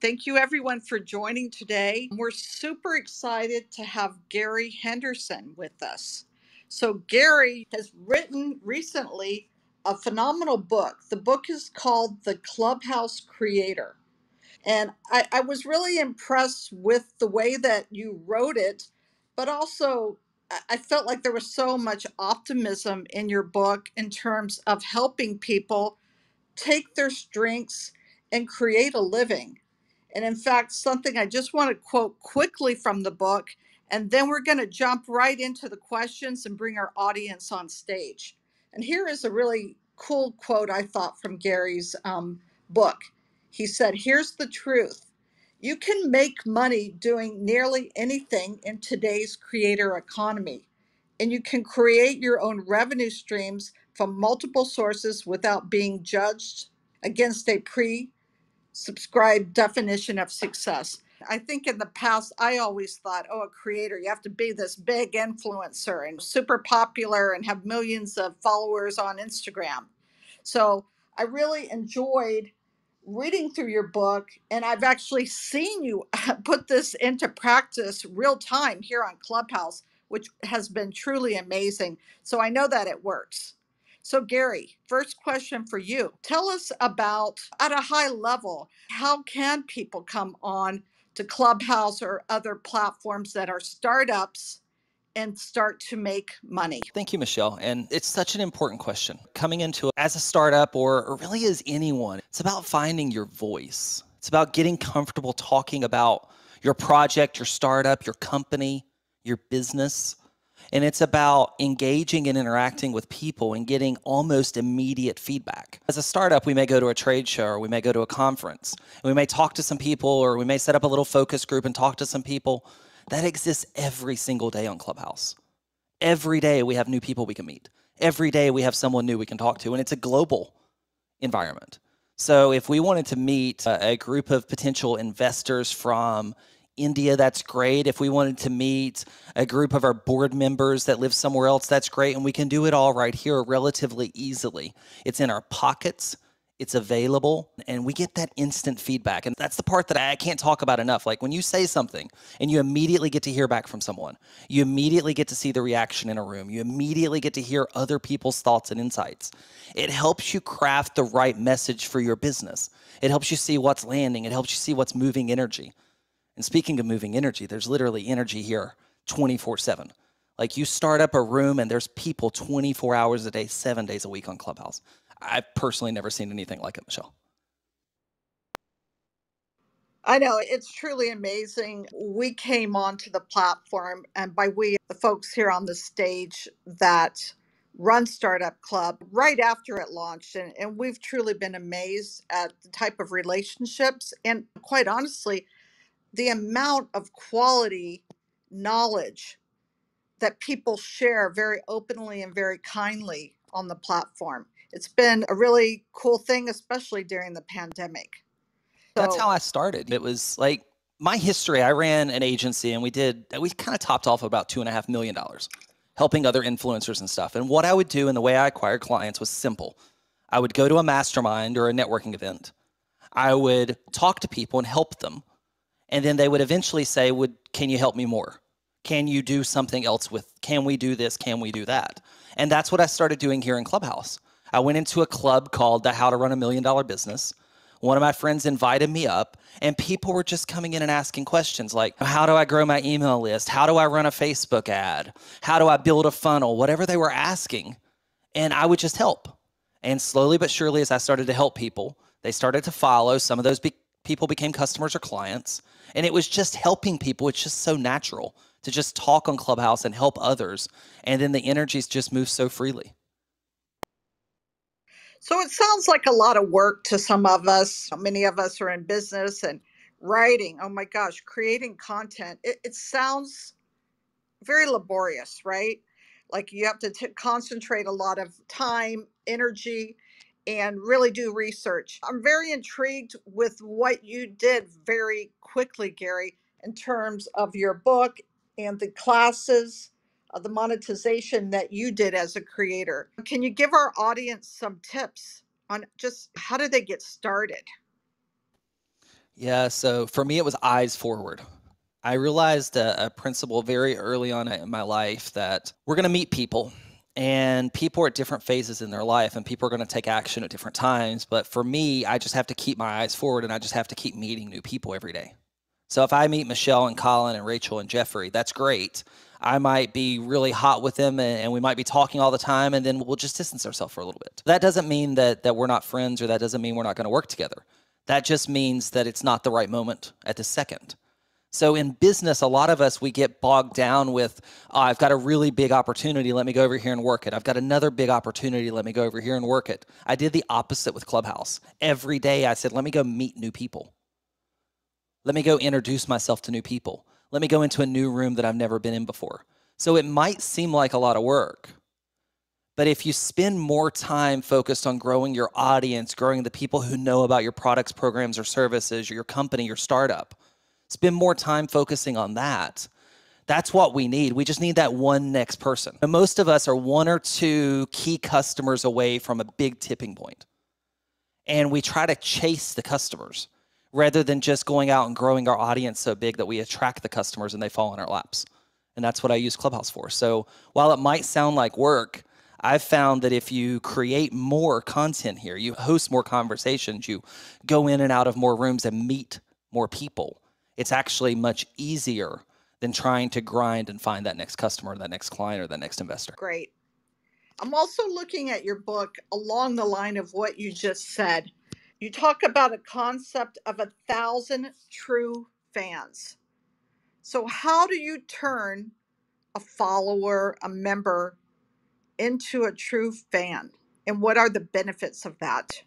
Thank you, everyone, for joining today. We're super excited to have Gary Henderson with us. So, Gary has written recently a phenomenal book. The book is called The Clubhouse Creator. And I, I was really impressed with the way that you wrote it, but also I I felt like there was so much optimism in your book in terms of helping people take their strengths and create a living. And in fact, something I just want to quote quickly from the book, and then we're going to jump right into the questions and bring our audience on stage. And here is a really cool quote I thought from Gary's um, book. He said, Here's the truth you can make money doing nearly anything in today's creator economy, and you can create your own revenue streams from multiple sources without being judged against a pre subscribed definition of success. I think in the past, I always thought, oh, a creator, you have to be this big influencer and super popular and have millions of followers on Instagram. So I really enjoyed reading through your book, and I've actually seen you put this into practice real time here on Clubhouse, which has been truly amazing. So I know that it works. So, Gary, first question for you. Tell us about, at a high level, how can people come on to Clubhouse or other platforms that are startups and start to make money? Thank you, Michele. And it's such an important question. Coming into it as a startup or, or really as anyone, it's about finding your voice. It's about getting comfortable talking about your project, your startup, your company, your business. And it's about engaging and interacting with people and getting almost immediate feedback. As a startup, we may go to a trade show or we may go to a conference and we may talk to some people or we may set up a little focus group and talk to some people. That exists every single day on Clubhouse. Every day we have new people we can meet. Every day we have someone new we can talk to, and it's a global environment. So if we wanted to meet a, group of potential investors from India, that's great. If we wanted to meet a group of our board members that live somewhere else, that's great. And we can do it all right here relatively easily. It's in our pockets, it's available, and we get that instant feedback. And that's the part that I can't talk about enough. Like when you say something and you immediately get to hear back from someone, you immediately get to see the reaction in a room, you immediately get to hear other people's thoughts and insights. It helps you craft the right message for your business. It helps you see what's landing, it helps you see what's moving energy. And speaking of moving energy, there's literally energy here 24 7. Like you start up a room and there's people 24 hours a day, seven days a week on Clubhouse. I've personally never seen anything like it, Michele. I know it's truly amazing. We came onto the platform, and by we, the folks here on the stage that run Startup Club right after it launched. And, and we've truly been amazed at the type of relationships and, quite honestly, the amount of quality knowledge that people share very openly and very kindly on the platform. It's been a really cool thing, especially during the pandemic. That's how I started. It was like my history. I ran an agency and we did, we kind of topped off about two and a half million dollars helping other influencers and stuff. And what I would do and the way I acquired clients was simple. I would go to a mastermind or a networking event. I would talk to people and help them. And then they would eventually say, Would can you help me more? Can you do something else with can we do this? Can we do that? And that's what I started doing here in Clubhouse. I went into a club called the How to Run a Million Dollar Business. One of my friends invited me up, and people were just coming in and asking questions like, How do I grow my email list? How do I run a Facebook ad? How do I build a funnel? Whatever they were asking. And I would just help. And slowly but surely, as I started to help people, they started to follow. Some of those be- people became customers or clients. And it was just helping people. It's just so natural to just talk on Clubhouse and help others. And then the energies just move so freely. so it sounds like a lot of work to some of us. So many of us are in business and writing. Oh my gosh, creating content. It, it sounds very laborious, right? Like you have to t- concentrate a lot of time, energy, and really do research. I'm very intrigued with what you did very quickly, Gary, in terms of your book and the classes, uh, the monetization that you did as a creator. Can you give our audience some tips on just how do they get started? Yeah, so for me, it was eyes forward. I realized a, a principle very early on in my life that we're going to meet people and people are at different phases in their life and people are going to take action at different times. But for me, I just have to keep my eyes forward and I just have to keep meeting new people every day. So if I meet Michele and Colin and Rachel and Jeffrey, that's great. I might be really hot with them and, we might be talking all the time and then we'll just distance ourselves for a little bit. That doesn't mean that that we're not friends or that doesn't mean we're not going to work together. That just means that it's not the right moment at the second. So in business, a lot of us we get bogged down with, oh, I've got a really big opportunity, let me go over here and work it. I've got another big opportunity, let me go over here and work it. I did the opposite with Clubhouse. Every day I said, let me go meet new people. Let me go introduce myself to new people. Let me go into a new room that I've never been in before. So it might seem like a lot of work, but if you spend more time focused on growing your audience, growing the people who know about your products, programs, or services, or your company, your startup, spend more time focusing on that. That's what we need. We just need that one next person. And most of us are one or two key customers away from a big tipping point. And we try to chase the customers rather than just going out and growing our audience so big that we attract the customers and they fall in our laps. And that's what I use Clubhouse for. So while it might sound like work, I've found that if you create more content here, you host more conversations, you go in and out of more rooms and meet more people, it's actually much easier than trying to grind and find that next customer, that next client, or that next investor. Great. I'm also looking at your book along the line of what you just said. You talk about a concept of a thousand true fans. So, how do you turn a follower, a member, into a true fan? And what are the benefits of that?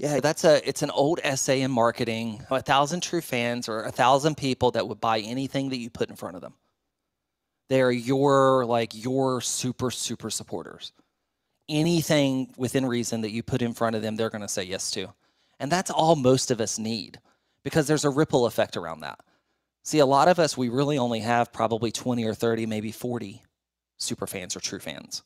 Yeah, that's a it's an old essay in marketing. A thousand true fans or a thousand people that would buy anything that you put in front of them. They are your like your super super supporters. Anything within reason that you put in front of them, they're going to say yes to. And that's all most of us need because there's a ripple effect around that. See, a lot of us we really only have probably 20 or 30, maybe 40 super fans or true fans.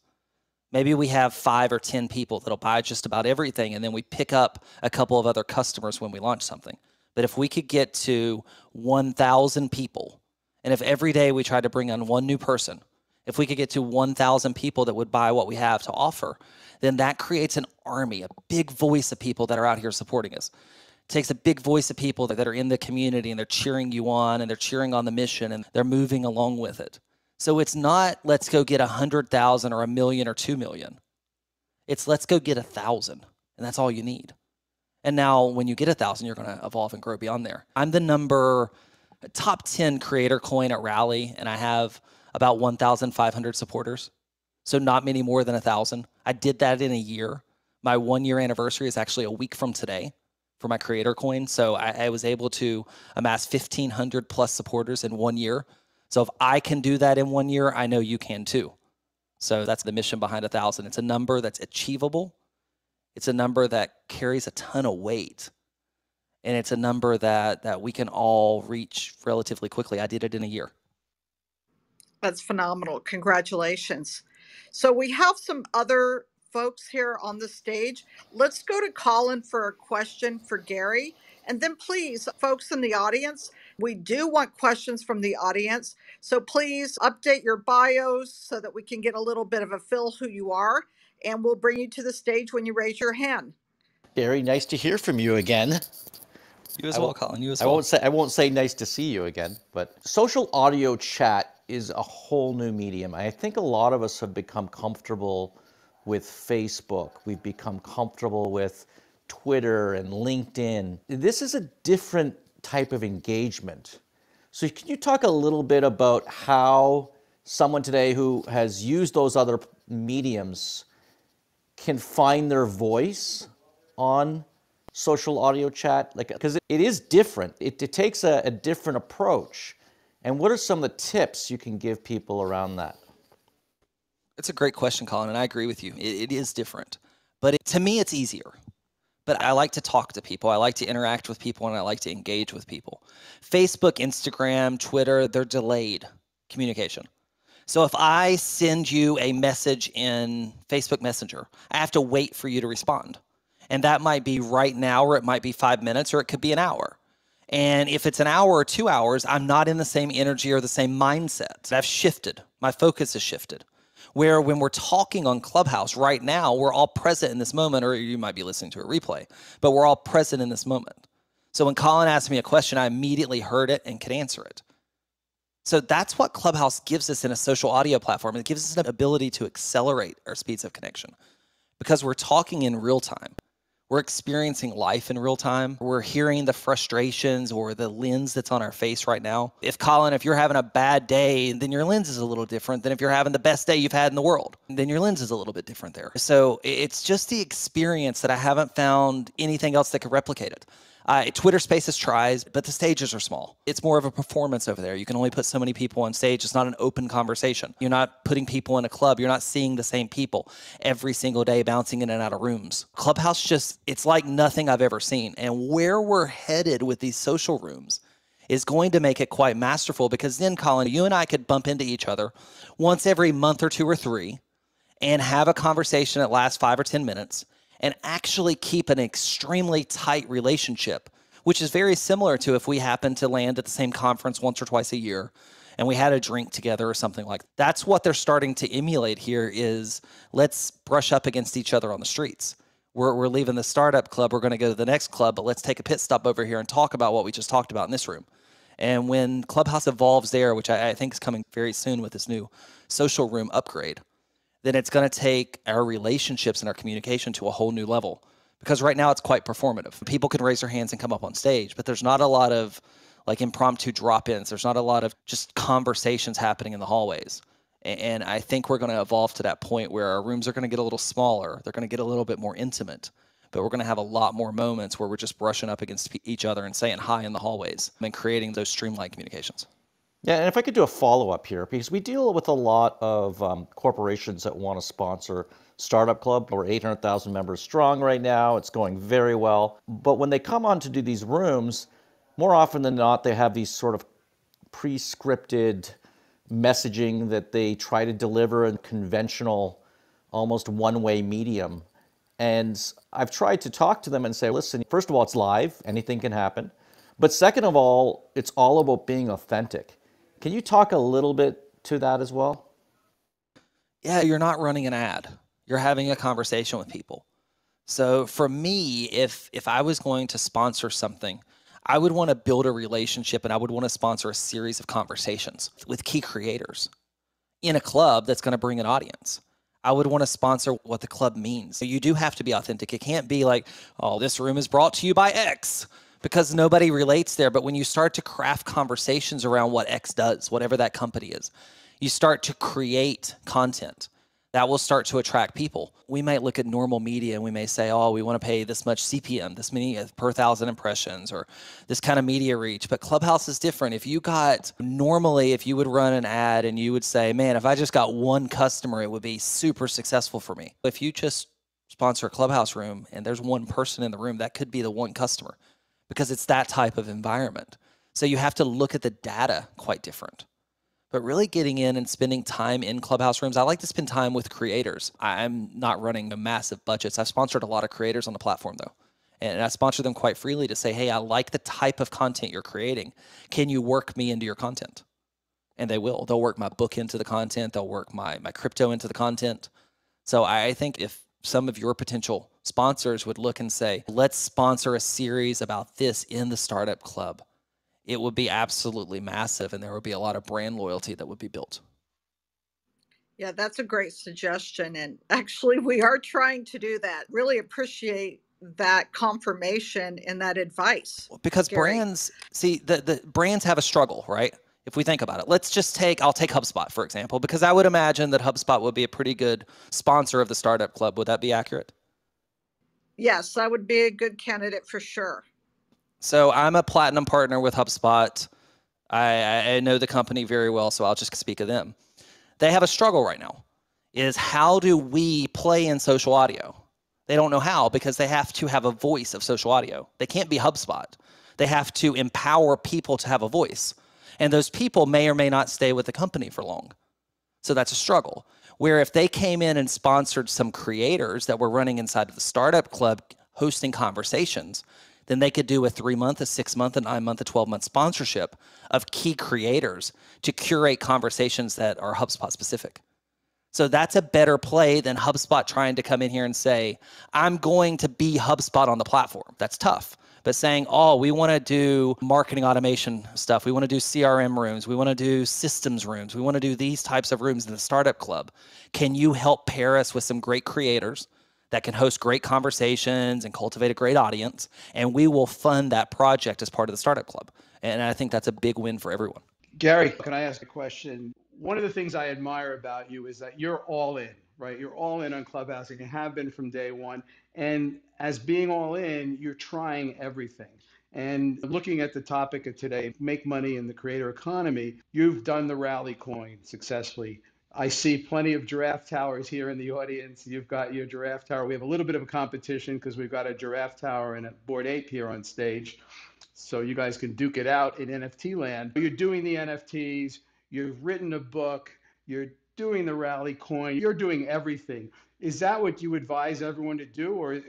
Maybe we have five or 10 people that'll buy just about everything, and then we pick up a couple of other customers when we launch something. But if we could get to 1,000 people, and if every day we tried to bring on one new person, if we could get to 1,000 people that would buy what we have to offer, then that creates an army, a big voice of people that are out here supporting us. It takes a big voice of people that are in the community and they're cheering you on and they're cheering on the mission and they're moving along with it. So it's not let's go get a hundred thousand or a million or two million. It's let's go get a thousand, and that's all you need. And now when you get a thousand, you're going to evolve and grow beyond there. I'm the number uh, top 10 creator coin at Rally, and I have about 1,500 supporters. So not many more than a thousand. I did that in a year. My one year anniversary is actually a week from today for my creator coin. So I, I was able to amass 1,500 plus supporters in one year so if I can do that in one year, I know you can too. So that's the mission behind a thousand. It's a number that's achievable. It's a number that carries a ton of weight. And it's a number that that we can all reach relatively quickly. I did it in a year. That's phenomenal. Congratulations. So we have some other folks here on the stage. Let's go to Colin for a question for Gary. And then please, folks in the audience, we do want questions from the audience. So please update your bios so that we can get a little bit of a feel who you are. And we'll bring you to the stage when you raise your hand. Gary, nice to hear from you again. You as well, Colin. You as I well. won't say I won't say nice to see you again, but social audio chat is a whole new medium. I think a lot of us have become comfortable with Facebook. We've become comfortable with Twitter and LinkedIn. This is a different type of engagement. So, can you talk a little bit about how someone today who has used those other mediums can find their voice on social audio chat? Like, because it is different, it, it takes a, a different approach. And what are some of the tips you can give people around that? It's a great question, Colin, and I agree with you. it, it is different, but it, to me, it's easier but I like to talk to people. I like to interact with people and I like to engage with people. Facebook, Instagram, Twitter, they're delayed communication. So if I send you a message in Facebook Messenger, I have to wait for you to respond. And that might be right now, or it might be five minutes, or it could be an hour. And if it's an hour or two hours, I'm not in the same energy or the same mindset. I've shifted. My focus has shifted. Where when we're talking on Clubhouse right now, we're all present in this moment, or you might be listening to a replay, but we're all present in this moment. So when Colin asked me a question, I immediately heard it and could answer it. So that's what Clubhouse gives us in a social audio platform. It gives us an ability to accelerate our speeds of connection because we're talking in real time. We're experiencing life in real time. We're hearing the frustrations or the lens that's on our face right now. If Colin, if you're having a bad day, then your lens is a little different than if you're having the best day you've had in the world. Then your lens is a little bit different there. So it's just the experience that I haven't found anything else that could replicate it. Uh, Twitter Spaces tries, but the stages are small. It's more of a performance over there. You can only put so many people on stage. It's not an open conversation. You're not putting people in a club. You're not seeing the same people every single day bouncing in and out of rooms. Clubhouse just, it's like nothing I've ever seen. And where we're headed with these social rooms is going to make it quite masterful because then, Colin, you and I could bump into each other once every month or two or three and have a conversation that lasts five or 10 minutes and actually keep an extremely tight relationship, which is very similar to if we happen to land at the same conference once or twice a year and we had a drink together or something like that. that's what they're starting to emulate here is let's brush up against each other on the streets we're, we're leaving the startup club we're going to go to the next club but let's take a pit stop over here and talk about what we just talked about in this room and when clubhouse evolves there which I, I think is coming very soon with this new social room upgrade then it's going to take our relationships and our communication to a whole new level. Because right now it's quite performative. People can raise their hands and come up on stage, but there's not a lot of like impromptu drop ins. There's not a lot of just conversations happening in the hallways. And I think we're going to evolve to that point where our rooms are going to get a little smaller. They're going to get a little bit more intimate, but we're going to have a lot more moments where we're just brushing up against each other and saying hi in the hallways and creating those streamlined communications. Yeah, and if I could do a follow up here, because we deal with a lot of um, corporations that want to sponsor Startup Club. We're 800,000 members strong right now. It's going very well. But when they come on to do these rooms, more often than not, they have these sort of pre scripted messaging that they try to deliver in conventional, almost one way medium. And I've tried to talk to them and say, listen, first of all, it's live, anything can happen. But second of all, it's all about being authentic. Can you talk a little bit to that as well? Yeah, you're not running an ad. You're having a conversation with people. So for me, if if I was going to sponsor something, I would want to build a relationship and I would want to sponsor a series of conversations with key creators in a club that's going to bring an audience. I would want to sponsor what the club means. So you do have to be authentic. It can't be like, oh, this room is brought to you by X because nobody relates there. But when you start to craft conversations around what X does, whatever that company is, you start to create content that will start to attract people. We might look at normal media and we may say, oh, we want to pay this much CPM, this many uh, per thousand impressions, or this kind of media reach. But Clubhouse is different. If you got normally, if you would run an ad and you would say, man, if I just got one customer, it would be super successful for me. If you just sponsor a Clubhouse room and there's one person in the room, that could be the one customer because it's that type of environment. So you have to look at the data quite different. But really getting in and spending time in clubhouse rooms, I like to spend time with creators. I'm not running a massive budgets. I've sponsored a lot of creators on the platform though. And I sponsor them quite freely to say, hey, I like the type of content you're creating. Can you work me into your content? And they will. They'll work my book into the content, they'll work my, my crypto into the content. So I think if some of your potential sponsors would look and say, let's sponsor a series about this in the startup club, it would be absolutely massive and there would be a lot of brand loyalty that would be built. Yeah, that's a great suggestion. And actually, we are trying to do that. Really appreciate that confirmation and that advice. Because Gary. brands, see, the, the brands have a struggle, right? if we think about it. Let's just take, I'll take HubSpot, for example, because I would imagine that HubSpot would be a pretty good sponsor of the Startup Club. Would that be accurate? Yes, that would be a good candidate for sure. So I'm a platinum partner with HubSpot. I, I know the company very well, so I'll just speak of them. They have a struggle right now is how do we play in social audio? They don't know how because they have to have a voice of social audio. They can't be HubSpot. They have to empower people to have a voice. And those people may or may not stay with the company for long. So that's a struggle. Where if they came in and sponsored some creators that were running inside of the startup club, hosting conversations, then they could do a three month, a six month, a nine month, a 12 month sponsorship of key creators to curate conversations that are HubSpot specific. So that's a better play than HubSpot trying to come in here and say, I'm going to be HubSpot on the platform. That's tough. But saying, oh, we want to do marketing automation stuff. We want to do CRM rooms. We want to do systems rooms. We want to do these types of rooms in the startup club. Can you help pair us with some great creators that can host great conversations and cultivate a great audience. And we will fund that project as part of the startup club. And I think that's a big win for everyone. Gary, can I ask a question? One of the things I admire about you is that you're all in, right? You're all in on Clubhouse and have been from day one. And as being all in, you're trying everything. And looking at the topic of today, make money in the creator economy, you've done the rally coin successfully. I see plenty of giraffe towers here in the audience. You've got your giraffe tower. We have a little bit of a competition because we've got a giraffe tower and a Bored Ape here on stage. So you guys can duke it out in NFT land. You're doing the NFTs, you've written a book, you're doing the rally coin, you're doing everything. Is that what you advise everyone to do? Or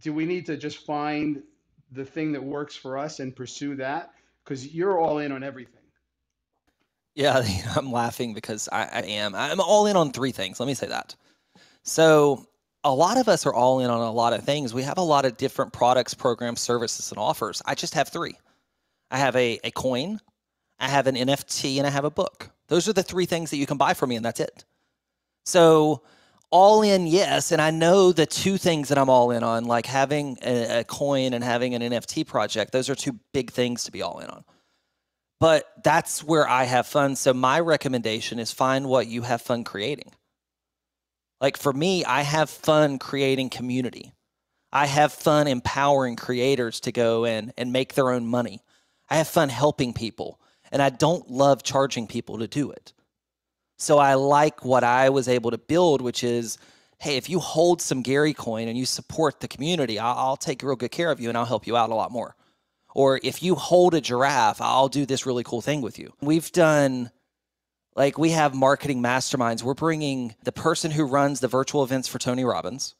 do we need to just find the thing that works for us and pursue that? Because you're all in on everything. Yeah, I'm laughing because I, I, am. I'm all in on three things. Let me say that. So, a lot of us are all in on a lot of things. We have a lot of different products, programs, services, and offers. I just have three I have a, a coin, I have an NFT, and I have a book. Those are the three things that you can buy from me, and that's it. So, all in, yes. And I know the two things that I'm all in on, like having a, a coin and having an NFT project, those are two big things to be all in on but that's where I have fun. So my recommendation is find what you have fun creating. Like for me, I have fun creating community. I have fun empowering creators to go in and make their own money. I have fun helping people, and I don't love charging people to do it. So I like what I was able to build, which is hey, if you hold some Gary coin and you support the community, I'll, I'll take real good care of you and I'll help you out a lot more. Or if you hold a giraffe, I'll do this really cool thing with you. We've done like we have marketing masterminds. We're bringing the person who runs the virtual events for Tony Robbins.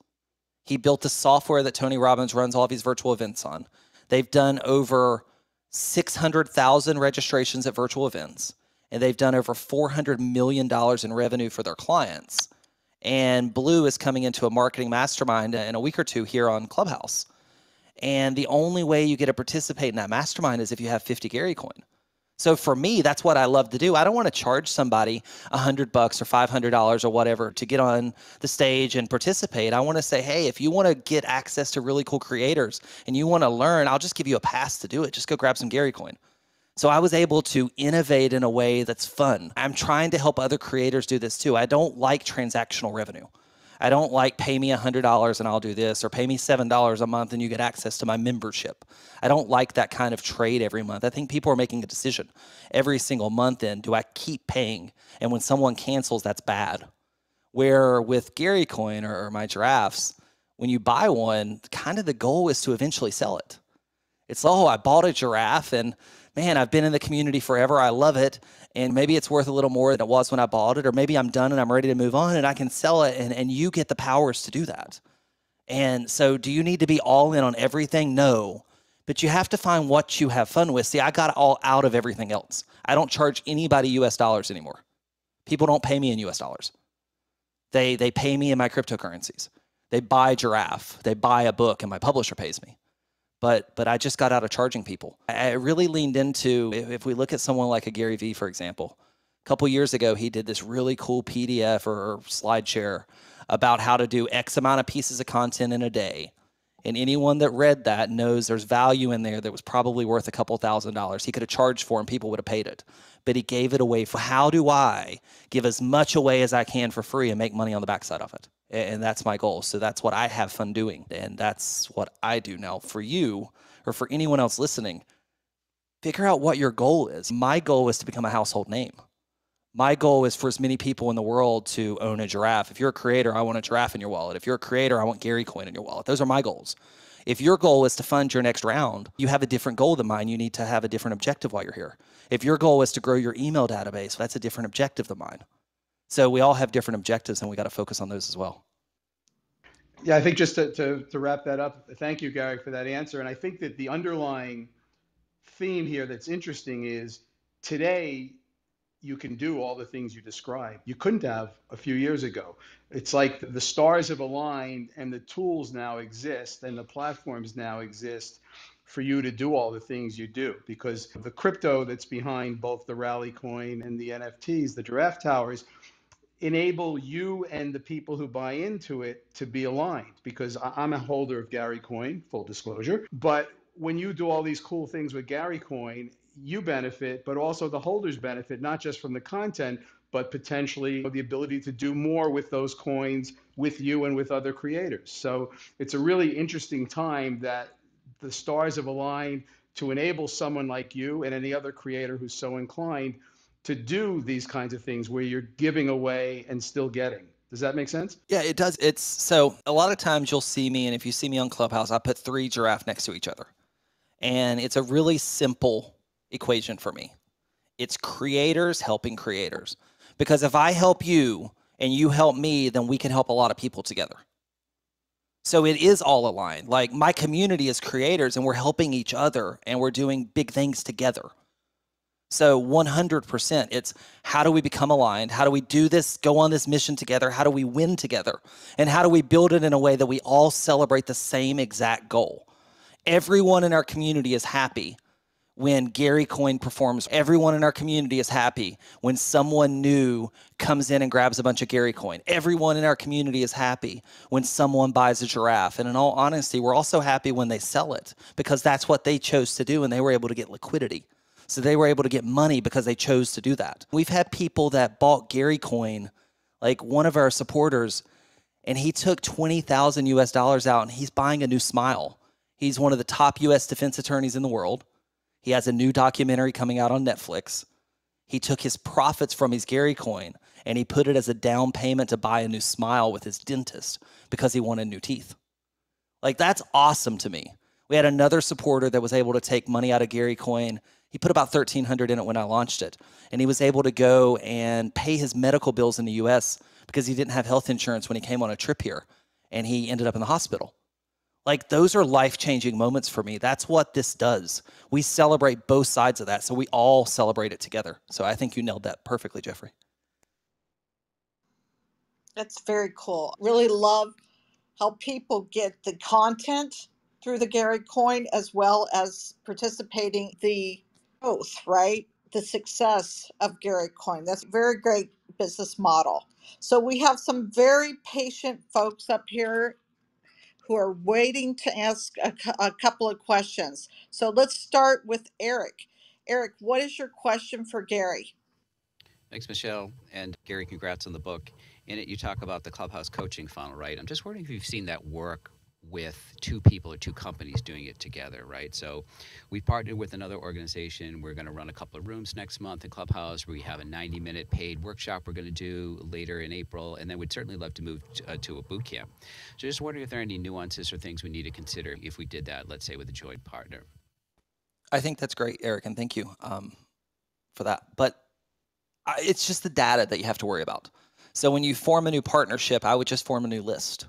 He built the software that Tony Robbins runs all of his virtual events on. They've done over 600,000 registrations at virtual events, and they've done over $400 million in revenue for their clients. And Blue is coming into a marketing mastermind in a week or two here on Clubhouse. And the only way you get to participate in that mastermind is if you have 50 Gary coin. So for me, that's what I love to do. I don't want to charge somebody a hundred bucks or five hundred dollars or whatever to get on the stage and participate. I want to say, hey, if you want to get access to really cool creators and you want to learn, I'll just give you a pass to do it. Just go grab some Gary coin. So I was able to innovate in a way that's fun. I'm trying to help other creators do this too. I don't like transactional revenue. I don't like pay me $100 and I'll do this, or pay me $7 a month and you get access to my membership. I don't like that kind of trade every month. I think people are making a decision every single month in do I keep paying? And when someone cancels, that's bad. Where with Gary Coin or, or my giraffes, when you buy one, kind of the goal is to eventually sell it. It's, oh, I bought a giraffe and man, I've been in the community forever. I love it. And maybe it's worth a little more than it was when I bought it, or maybe I'm done and I'm ready to move on and I can sell it. And, and you get the powers to do that. And so, do you need to be all in on everything? No. But you have to find what you have fun with. See, I got all out of everything else. I don't charge anybody US dollars anymore. People don't pay me in US dollars. They, they pay me in my cryptocurrencies. They buy Giraffe. They buy a book, and my publisher pays me but but I just got out of charging people. I really leaned into if we look at someone like a Gary Vee, for example. A couple years ago, he did this really cool PDF or slide share about how to do X amount of pieces of content in a day. And anyone that read that knows there's value in there that was probably worth a couple thousand dollars. He could have charged for and people would have paid it. But he gave it away for how do I give as much away as I can for free and make money on the backside of it? and that's my goal. So that's what I have fun doing, and that's what I do now. For you or for anyone else listening, figure out what your goal is. My goal is to become a household name. My goal is for as many people in the world to own a giraffe. If you're a creator, I want a giraffe in your wallet. If you're a creator, I want Gary Coin in your wallet. Those are my goals. If your goal is to fund your next round, you have a different goal than mine. You need to have a different objective while you're here. If your goal is to grow your email database, that's a different objective than mine. So we all have different objectives and we got to focus on those as well. Yeah, I think just to, to, to wrap that up, thank you, Gary, for that answer. And I think that the underlying theme here that's interesting is today you can do all the things you describe. You couldn't have a few years ago. It's like the stars have aligned and the tools now exist and the platforms now exist for you to do all the things you do because the crypto that's behind both the rally coin and the NFTs, the giraffe towers, enable you and the people who buy into it to be aligned because I'm a holder of Gary Coin, full disclosure. But when you do all these cool things with Gary Coin, you benefit, but also the holders benefit, not just from the content, but potentially the ability to do more with those coins with you and with other creators. So it's a really interesting time that the stars have aligned to enable someone like you and any other creator who's so inclined to do these kinds of things where you're giving away and still getting. Does that make sense? Yeah, it does. It's so a lot of times you'll see me, and if you see me on Clubhouse, I put three giraffe next to each other. And it's a really simple equation for me it's creators helping creators. Because if I help you and you help me, then we can help a lot of people together. So it is all aligned. Like my community is creators and we're helping each other and we're doing big things together. So 100%, it's how do we become aligned? How do we do this, go on this mission together? How do we win together? And how do we build it in a way that we all celebrate the same exact goal? Everyone in our community is happy when Gary Coin performs. Everyone in our community is happy when someone new comes in and grabs a bunch of Gary Coin. Everyone in our community is happy when someone buys a giraffe. And in all honesty, we're also happy when they sell it because that's what they chose to do and they were able to get liquidity. So they were able to get money because they chose to do that. We've had people that bought Gary Coin, like one of our supporters, and he took 20,000 US dollars out and he's buying a new smile. He's one of the top US defense attorneys in the world. He has a new documentary coming out on Netflix. He took his profits from his Gary coin and he put it as a down payment to buy a new smile with his dentist because he wanted new teeth. Like, that's awesome to me. We had another supporter that was able to take money out of Gary coin he put about 1300 in it when I launched it. And he was able to go and pay his medical bills in the US because he didn't have health insurance when he came on a trip here and he ended up in the hospital. Like those are life-changing moments for me. That's what this does. We celebrate both sides of that. So we all celebrate it together. So I think you nailed that perfectly, Jeffrey. That's very cool. Really love how people get the content through the Gary coin as well as participating the growth, right? The success of Gary Coin. That's a very great business model. So we have some very patient folks up here who are waiting to ask a, a couple of questions. So let's start with Eric. Eric, what is your question for Gary? Thanks, Michele. And Gary, congrats on the book. In it, you talk about the Clubhouse coaching funnel, right? I'm just wondering if you've seen that work with two people or two companies doing it together, right? So we partnered with another organization. We're going to run a couple of rooms next month in Clubhouse. We have a 90 minute paid workshop we're going to do later in April. And then we'd certainly love to move to, uh, to a boot camp. So just wondering if there are any nuances or things we need to consider if we did that, let's say with a joint partner. I think that's great, Eric, and thank you um, for that. But I, it's just the data that you have to worry about. So when you form a new partnership, I would just form a new list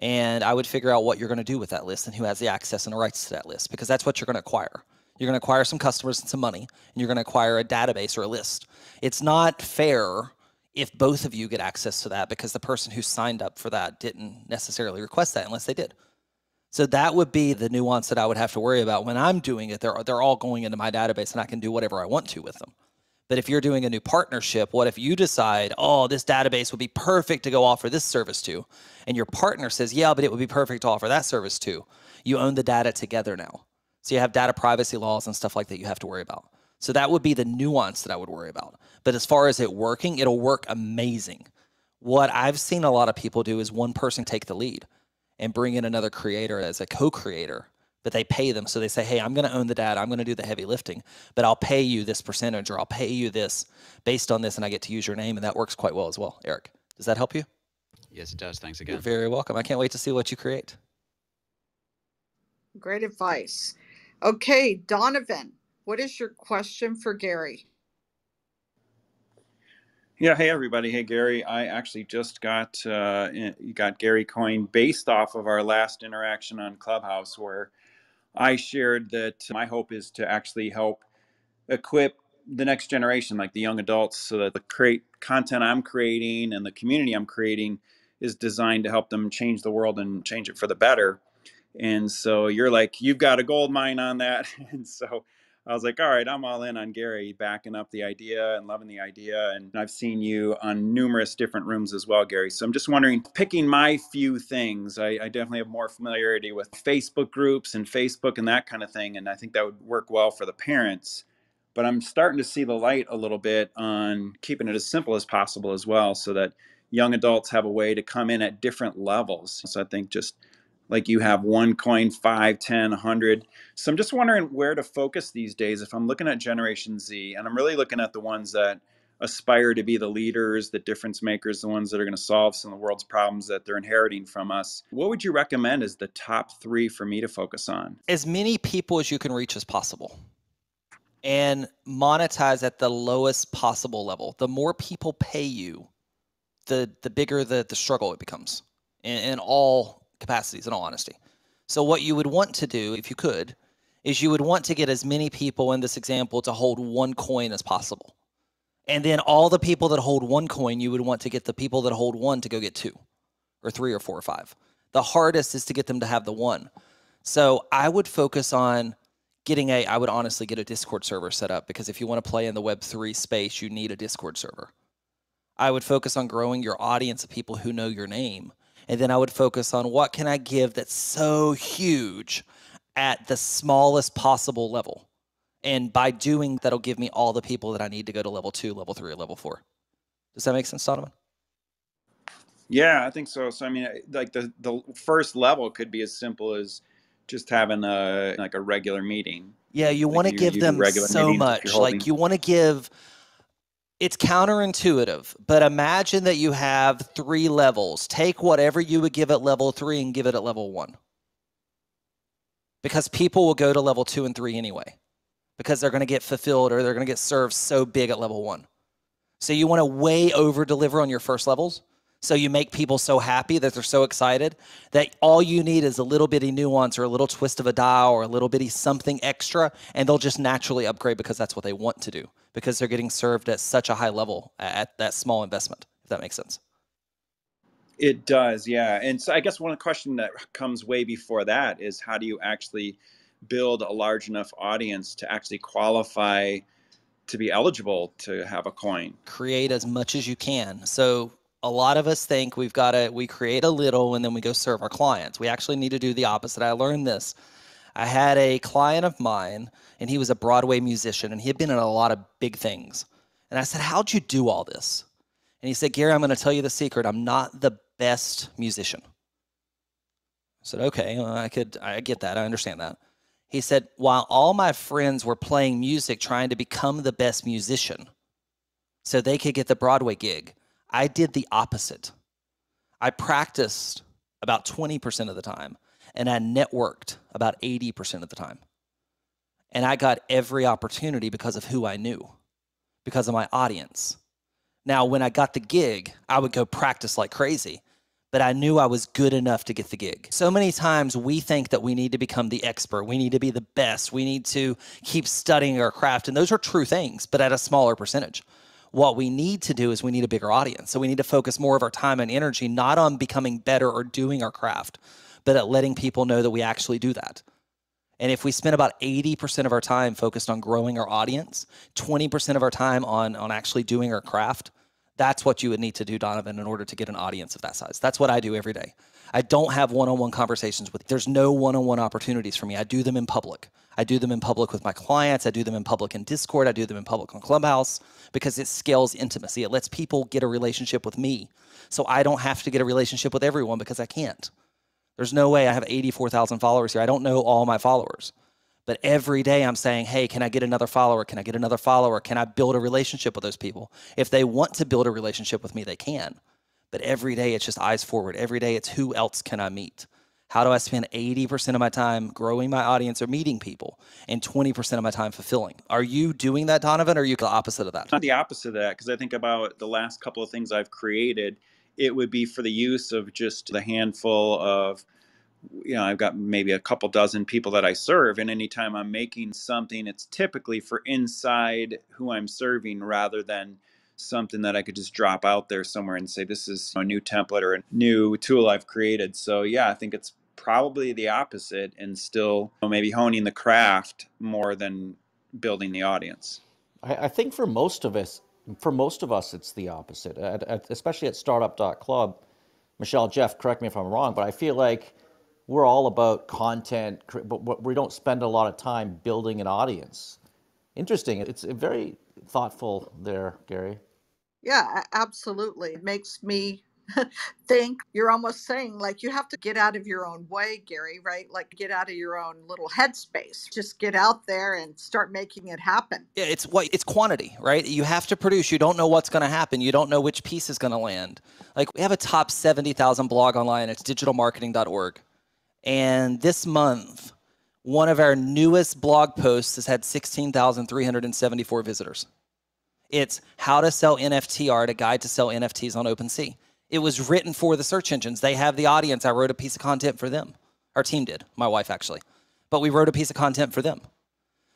and I would figure out what you're going to do with that list and who has the access and the rights to that list because that's what you're going to acquire. You're going to acquire some customers and some money, and you're going to acquire a database or a list. It's not fair if both of you get access to that because the person who signed up for that didn't necessarily request that unless they did. So that would be the nuance that I would have to worry about when I'm doing it. They're they're all going into my database and I can do whatever I want to with them. But if you're doing a new partnership, what if you decide, oh, this database would be perfect to go offer this service to? And your partner says, yeah, but it would be perfect to offer that service to. You own the data together now. So you have data privacy laws and stuff like that you have to worry about. So that would be the nuance that I would worry about. But as far as it working, it'll work amazing. What I've seen a lot of people do is one person take the lead and bring in another creator as a co creator but they pay them. So they say, hey, I'm going to own the data. I'm going to do the heavy lifting, but I'll pay you this percentage or I'll pay you this based on this, and I get to use your name. And that works quite well as well. Eric, does that help you? Yes, it does. Thanks again. You're very welcome. I can't wait to see what you create. Great advice. Okay, Donovan, what is your question for Gary? Yeah, hey everybody. Hey Gary. I actually just got uh, got Gary Coin based off of our last interaction on Clubhouse, where I shared that my hope is to actually help equip the next generation, like the young adults, so that the create content I'm creating and the community I'm creating is designed to help them change the world and change it for the better. And so you're like, you've got a gold mine on that. And so I was like, all right, I'm all in on Gary, backing up the idea and loving the idea. And I've seen you on numerous different rooms as well, Gary. So I'm just wondering, picking my few things, I, I definitely have more familiarity with Facebook groups and Facebook and that kind of thing. And I think that would work well for the parents. But I'm starting to see the light a little bit on keeping it as simple as possible as well, so that young adults have a way to come in at different levels. So I think just like you have one coin, five, 10, 100. So I'm just wondering where to focus these days. If I'm looking at Generation Z, and I'm really looking at the ones that aspire to be the leaders, the difference makers, the ones that are going to solve some of the world's problems that they're inheriting from us. What would you recommend as the top three for me to focus on? As many people as you can reach as possible and monetize at the lowest possible level. The more people pay you, the the bigger the, the struggle it becomes in, in all capacities, in all honesty. So, what you would want to do, if you could, is you would want to get as many people in this example to hold one coin as possible. And then all the people that hold one coin, you would want to get the people that hold one to go get two or three or four or five. The hardest is to get them to have the one. So I would focus on getting a, I would honestly get a Discord server set up because if you want to play in the Web3 space, you need a Discord server. I would focus on growing your audience of people who know your name and then I would focus on what can I give that's so huge at the smallest possible level. And by doing that'll give me all the people that I need to go to level two, level three, or level four. Does that make sense, Donovan? Yeah, I think so. So I mean, like the the first level could be as simple as just having a like a regular meeting. Yeah, you like want to give them so much. Like you want to give it's counterintuitive, but imagine that you have three levels. Take whatever you would give at level three and give it at level one. Because people will go to level two and three anyway, because they're going to get fulfilled or they're going to get served so big at level one. So you want to way over deliver on your first levels. So you make people so happy that they're so excited that all you need is a little bitty nuance or a little twist of a dial or a little bitty something extra, and they'll just naturally upgrade because that's what they want to do because they're getting served at such a high level at that small investment, if that makes sense. It does, yeah. And so I guess one question that comes way before that is how do you actually build a large enough audience to actually qualify to be eligible to have a coin? Create as much as you can. So a lot of us think we've got to we create a little and then we go serve our clients. We actually need to do the opposite. I learned this. I had a client of mine and he was a Broadway musician and he had been in a lot of big things. And I said, "How'd you do all this?" And he said, "Gary, I'm going to tell you the secret. I'm not the best musician." I said, "Okay, well, I could I get that. I understand that." He said, "While all my friends were playing music trying to become the best musician so they could get the Broadway gig, I did the opposite. I practiced about 20% of the time and I networked about 80% of the time. And I got every opportunity because of who I knew, because of my audience. Now, when I got the gig, I would go practice like crazy, but I knew I was good enough to get the gig. So many times we think that we need to become the expert, we need to be the best, we need to keep studying our craft, and those are true things, but at a smaller percentage. What we need to do is we need a bigger audience. So we need to focus more of our time and energy not on becoming better or doing our craft, but at letting people know that we actually do that. And if we spend about 80% of our time focused on growing our audience, 20% of our time on, on actually doing our craft, that's what you would need to do, Donovan, in order to get an audience of that size. That's what I do every day. I don't have one on one conversations with, there's no one on one opportunities for me. I do them in public. I do them in public with my clients. I do them in public in Discord. I do them in public on Clubhouse because it scales intimacy. It lets people get a relationship with me. So I don't have to get a relationship with everyone because I can't. There's no way I have 84,000 followers here. I don't know all my followers. But every day I'm saying, hey, can I get another follower? Can I get another follower? Can I build a relationship with those people? If they want to build a relationship with me, they can. But every day it's just eyes forward. Every day it's who else can I meet? How do I spend 80% of my time growing my audience or meeting people and 20% of my time fulfilling? Are you doing that, Donovan, or are you the opposite of that? Not the opposite of that, because I think about the last couple of things I've created, it would be for the use of just the handful of you know, I've got maybe a couple dozen people that I serve, and anytime I'm making something, it's typically for inside who I'm serving rather than something that I could just drop out there somewhere and say, this is a new template or a new tool I've created. So, yeah, I think it's probably the opposite and still you know, maybe honing the craft more than building the audience. I, I, think for most of us, for most of us, it's the opposite, at, at, especially at startup.club. Michele, Jeff, correct me if I'm wrong, but I feel like we're all about content, but we don't spend a lot of time building an audience. Interesting. It's very thoughtful there, Gary. Yeah, absolutely. It makes me think you're almost saying like you have to get out of your own way, Gary, right? Like get out of your own little headspace. Just get out there and start making it happen. Yeah, it's what it's quantity, right? You have to produce. You don't know what's going to happen. You don't know which piece is going to land. Like we have a top 70,000 blog online. It's digitalmarketing.org. And this month, one of our newest blog posts has had 16,374 visitors. It's how to sell NFT art, a guide to sell NFTs on OpenSea. It was written for the search engines. They have the audience. I wrote a piece of content for them. Our team did, my wife actually. But we wrote a piece of content for them.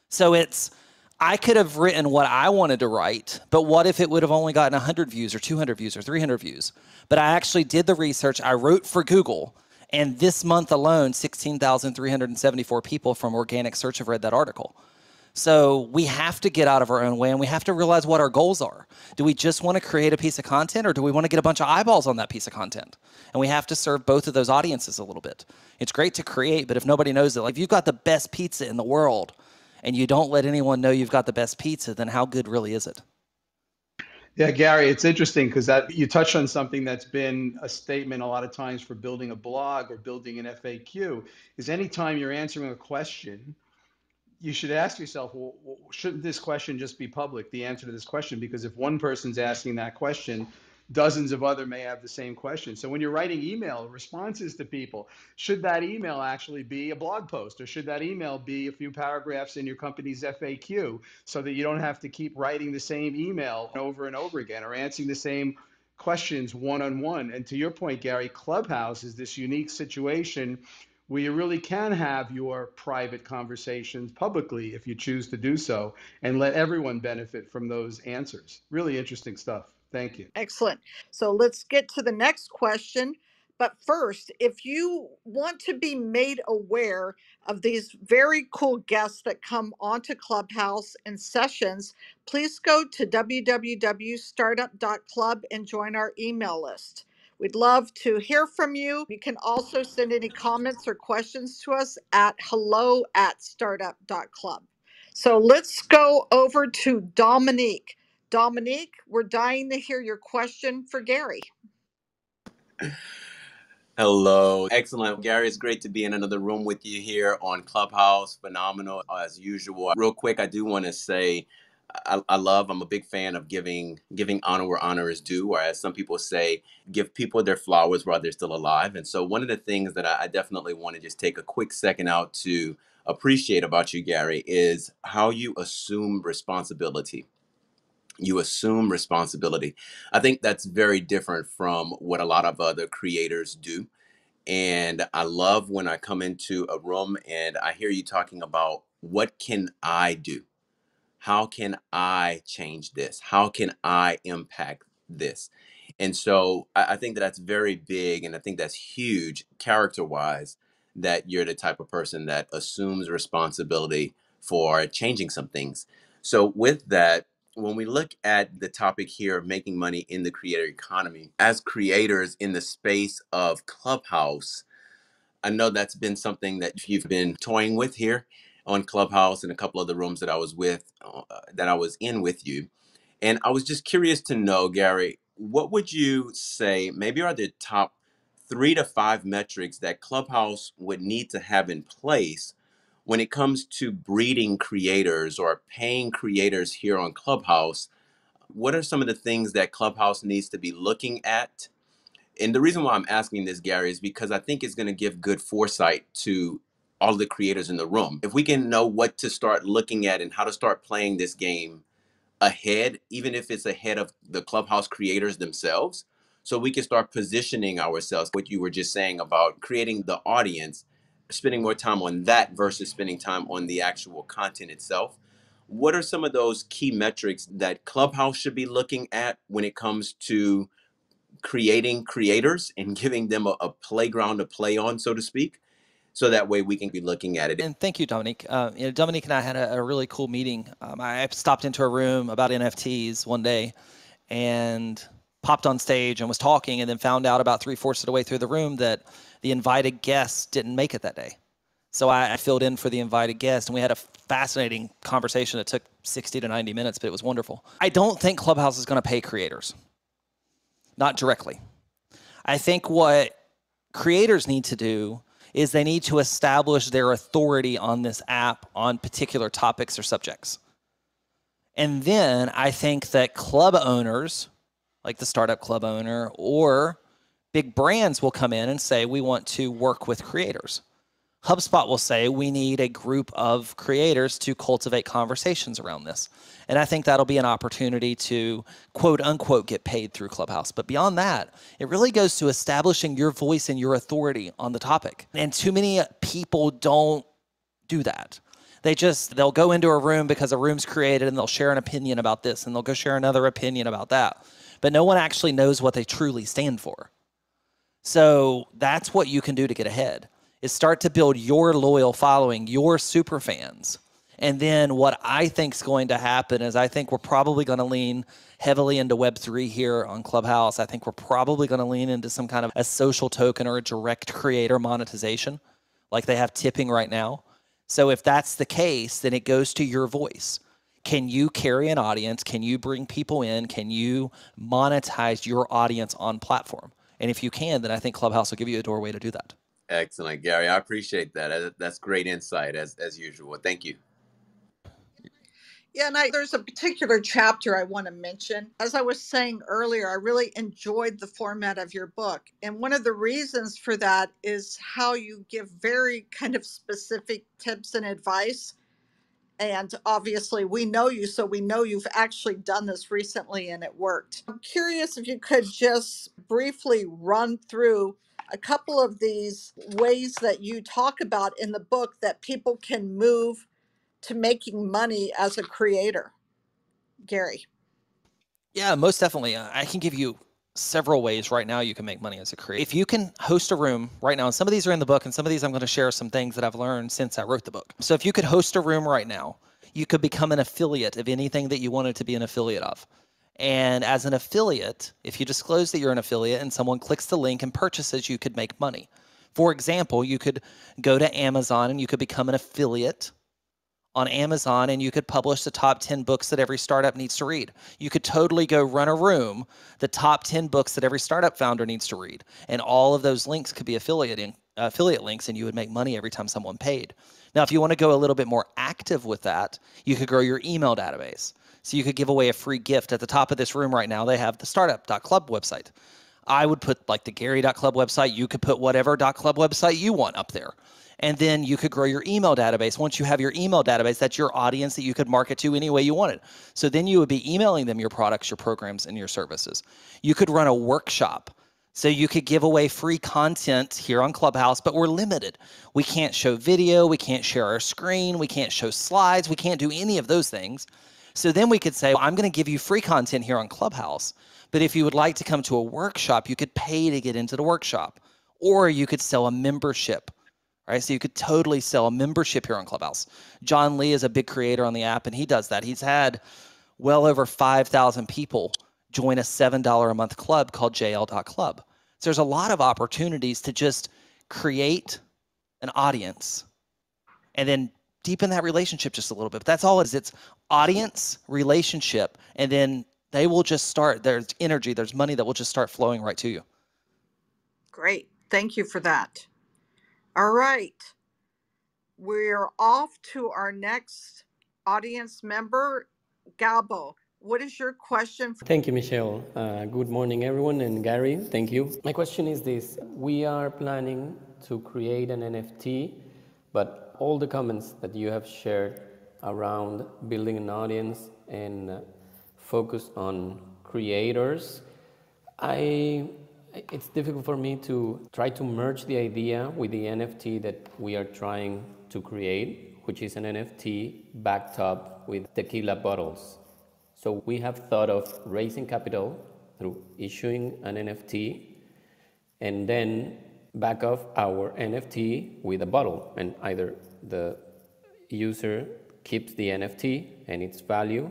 So it's, I could have written what I wanted to write, but what if it would have only gotten 100 views or 200 views or 300 views? But I actually did the research. I wrote for Google. And this month alone, 16,374 people from organic search have read that article. So we have to get out of our own way and we have to realize what our goals are. Do we just want to create a piece of content or do we want to get a bunch of eyeballs on that piece of content? And we have to serve both of those audiences a little bit. It's great to create, but if nobody knows it, like if you've got the best pizza in the world and you don't let anyone know you've got the best pizza, then how good really is it? Yeah, Gary, it's interesting because that you touched on something that's been a statement a lot of times for building a blog or building an FAQ is anytime you're answering a question, you should ask yourself, well, shouldn't this question just be public, the answer to this question? Because if one person's asking that question, dozens of other may have the same question. So when you're writing email responses to people, should that email actually be a blog post or should that email be a few paragraphs in your company's FAQ so that you don't have to keep writing the same email over and over again or answering the same questions one on one? And to your point, Gary, Clubhouse is this unique situation where you really can have your private conversations publicly if you choose to do so and let everyone benefit from those answers. Really interesting stuff. Thank you. Excellent. So let's get to the next question. But first, if you want to be made aware of these very cool guests that come onto Clubhouse and sessions, please go to www.startup.club and join our email list. We'd love to hear from you. You can also send any comments or questions to us at hello at startup.club. So let's go over to Dominique. Dominique, we're dying to hear your question for Gary. Hello. Excellent. Gary, it's great to be in another room with you here on Clubhouse. Phenomenal as usual. Real quick, I do want to say I, I, love. I'm a big fan of giving giving honor where honor is due, or as some people say, give people their flowers while they're still alive. And so, one of the things that I, I definitely want to just take a quick second out to appreciate about you, Gary, is how you assume responsibility. You assume responsibility. I think that's very different from what a lot of other creators do. And I love when I come into a room and I hear you talking about what can I do how can I change this? How can I impact this? And so I, I think that that's very big, and I think that's huge character wise that you're the type of person that assumes responsibility for changing some things. So, with that, when we look at the topic here of making money in the creator economy, as creators in the space of Clubhouse, I know that's been something that you've been toying with here on Clubhouse and a couple of the rooms that I was with, uh, that I was in with you. And I was just curious to know, Gary, what would you say maybe are the top three to five metrics that Clubhouse would need to have in place when it comes to breeding creators or paying creators here on Clubhouse? What are some of the things that Clubhouse needs to be looking at And the reason why I'm asking this, Gary, is because I think it's going to give good foresight to all the creators in the room. If we can know what to start looking at and how to start playing this game ahead, even if it's ahead of the clubhouse creators themselves, so we can start positioning ourselves, what you were just saying about creating the audience, spending more time on that versus spending time on the actual content itself. What are some of those key metrics that Clubhouse should be looking at when it comes to creating creators and giving them a, a playground to play on, so to speak? So that way we can be looking at it. And thank you, Dominique. Uh, you know, Dominique and I had a, a really cool meeting. Um, I stopped into a room about NFTs one day, and popped on stage and was talking, and then found out about three fourths of the way through the room that the invited guests didn't make it that day. So I, I filled in for the invited guest, and we had a fascinating conversation that took 60 to 90 minutes, but it was wonderful. I don't think Clubhouse is going to pay creators, not directly. I think what creators need to do is they need to establish their authority on this app on particular topics or subjects. And then I think that club owners like the startup club owner, or big brands will come in and say, we want to work with creators. HubSpot will say, we need a group of creators to cultivate conversations around this. And I think that'll be an opportunity to quote unquote get paid through Clubhouse. But beyond that, it really goes to establishing your voice and your authority on the topic. And too many people don't do that. They just, they'll go into a room because a room's created and they'll share an opinion about this and they'll go share another opinion about that but no one actually knows what they truly stand for. So that's what you can do to get ahead is start to build your loyal following, your super fans. And then what I think is going to happen is I think we're probably going to lean heavily into Web3 here on Clubhouse. I think we're probably going to lean into some kind of a social token or a direct creator monetization like they have tipping right now. So if that's the case, then it goes to your voice. Can you carry an audience? Can you bring people in? Can you monetize your audience on platform? And if you can, then I think Clubhouse will give you a doorway to do that. Excellent, Gary. I appreciate that. Uh, that's great insight as as usual. Thank you. Yeah, and I, there's a particular chapter I want to mention. As I was saying earlier, I really enjoyed the format of your book. And one of the reasons for that is how you give very kind of specific tips and advice and obviously, we know you, so we know you've actually done this recently and it worked. I'm curious if you could just briefly run through a couple of these ways that you talk about in the book that people can move to making money as a creator. Gary. Yeah, most definitely. Uh, I can give you several ways right now you can make money as a creator. If you can host a room right now, and some of these are in the book, and some of these I'm going to share some things that I've learned since I wrote the book. So if you could host a room right now, you could become an affiliate of anything that you wanted to be an affiliate of. And as an affiliate, if you disclose that you're an affiliate and someone clicks the link and purchases, you could make money. For example, you could go to Amazon and you could become an affiliate on Amazon and you could publish the top 10 books that every startup needs to read. You could totally go run a room, the top 10 books that every startup founder needs to read. And all of those links could be affiliate affiliate links and you would make money every time someone paid. Now, if you want to go a little bit more active with that, you could grow your email database. So you could give away a free gift at the top of this room right now. They have the startup.club website. I would put like the Gary.club website. You could put whatever .club website you want up there and then you could grow your email database. Once you have your email database, that's your audience that you could market to any way you wanted. So then you would be emailing them your products, your programs, and your services. You could run a workshop. So you could give away free content here on Clubhouse, but we're limited. We can't show video, we can't share our screen, we can't show slides, we can't do any of those things. So then we could say, well, I'm going to give you free content here on Clubhouse, but if you would like to come to a workshop, you could pay to get into the workshop, or you could sell a membership right? So you could totally sell a membership here on Clubhouse. John Lee is a big creator on the app, and he does that. He's had well over 5,000 people join a $7 a month club called JL.club. So there's a lot of opportunities to just create an audience and then deepen that relationship just a little bit. But that's all it is. It's audience, relationship, and then they will just start. There's energy, there's money that will just start flowing right to you. Great. Thank you for that. All right. We're off to our next audience member, Gabo. what is your question? Thank you, Michele. Uh, good morning, everyone, and Gary, thank you. My question is this We are planning to create an NFT, but all the comments that you have shared around building an audience and uh, focus on creators, I it's difficult for me to try to merge the idea with the NFT that we are trying to create, which is an NFT backed up with tequila bottles. So we have thought of raising capital through issuing an NFT and then back of our NFT with a bottle. And either the user keeps the NFT and its value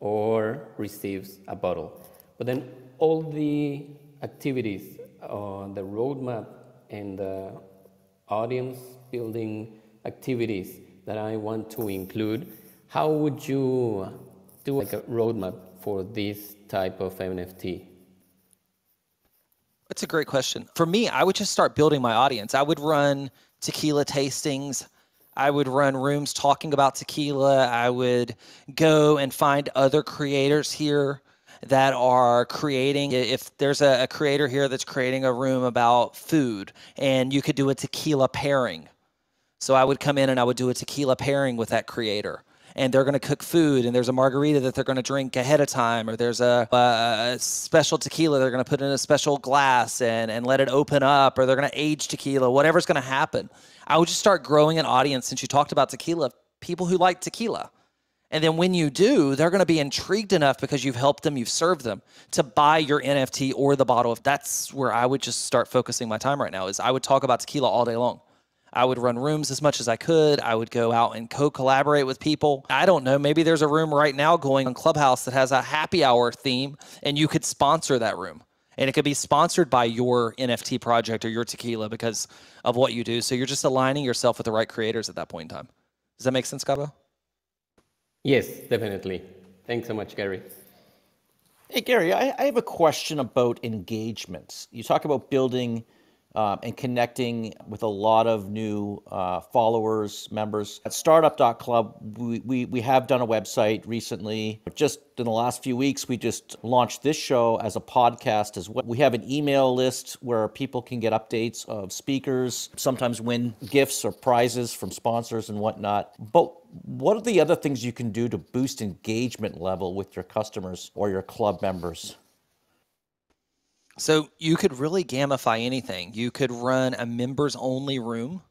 or receives a bottle. But then all the activities, uh, the roadmap and the audience building activities that I want to include, how would you do like a roadmap for this type of NFT? That's a great question. For me, I would just start building my audience. I would run tequila tastings. I would run rooms talking about tequila. I would go and find other creators here that are creating if there's a, a, creator here that's creating a room about food and you could do a tequila pairing so i would come in and i would do a tequila pairing with that creator and they're going to cook food and there's a margarita that they're going to drink ahead of time or there's a, a special tequila they're going to put in a special glass and, and let it open up or they're going to age tequila whatever's going to happen i would just start growing an audience since you talked about tequila people who like tequila and then when you do, they're going to be intrigued enough because you've helped them, you've served them to buy your NFT or the bottle. If that's where I would just start focusing my time right now is I would talk about tequila all day long. I would run rooms as much as I could. I would go out and co-collaborate with people. I don't know, maybe there's a room right now going on Clubhouse that has a happy hour theme and you could sponsor that room. And it could be sponsored by your NFT project or your tequila because of what you do. So you're just aligning yourself with the right creators at that point in time. Does that make sense, Gabo? Yes, definitely. Thanks so much, Gary. Hey, Gary, I, I have a question about engagements. You talk about building um, and connecting with a lot of new uh, followers, members. At startup.club, we, we, we have done a website recently. Just in the last few weeks, we just launched this show as a podcast as well. We have an email list where people can get updates of speakers, sometimes win gifts or prizes from sponsors and whatnot. But what are the other things you can do to boost engagement level with your customers or your club members? So you could really gamify anything. You could run a members only room.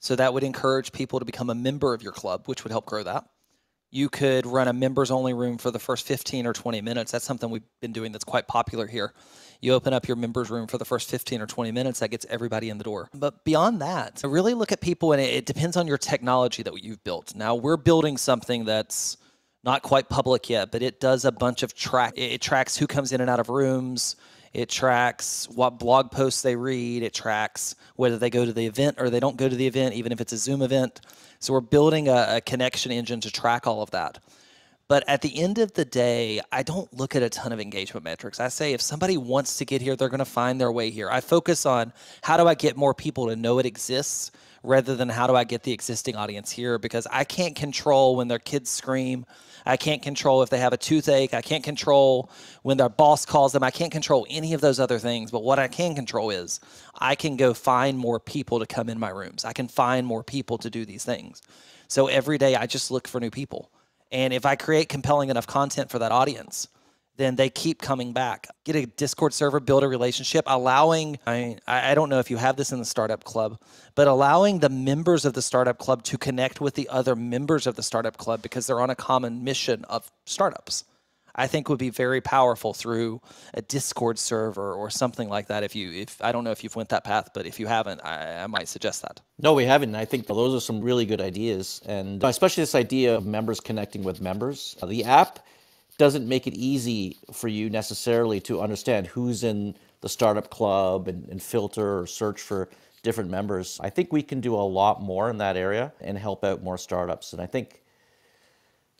So that would encourage people to become a member of your club, which would help grow that. You could run a members only room for the first 15 or 20 minutes. That's something we've been doing that's quite popular here. You open up your members room for the first 15 or 20 minutes, that gets everybody in the door. But beyond that, really look at people, and it depends on your technology that you've built. Now, we're building something that's not quite public yet, but it does a bunch of track. It tracks who comes in and out of rooms it tracks what blog posts they read. It tracks whether they go to the event or they don't go to the event, even if it's a Zoom event. So we're building a, a connection engine to track all of that. But at the end of the day, I don't look at a ton of engagement metrics. I say if somebody wants to get here, they're going to find their way here. I focus on how do I get more people to know it exists rather than how do I get the existing audience here because I can't control when their kids scream. I can't control if they have a toothache. I can't control when their boss calls them. I can't control any of those other things. But what I can control is I can go find more people to come in my rooms. I can find more people to do these things. So every day I just look for new people. And if I create compelling enough content for that audience, then they keep coming back. Get a Discord server, build a relationship, allowing, I, I don't know if you have this in the startup club, but allowing the members of the startup club to connect with the other members of the startup club because they're on a common mission of startups. I think would be very powerful through a Discord server or something like that. If you, if I don't know if you've went that path, but if you haven't, I, I might suggest that. No, we haven't. I think those are some really good ideas, and especially this idea of members connecting with members. Uh, the app doesn't make it easy for you necessarily to understand who's in the startup club and, and, filter or search for different members. I think we can do a lot more in that area and help out more startups. And I think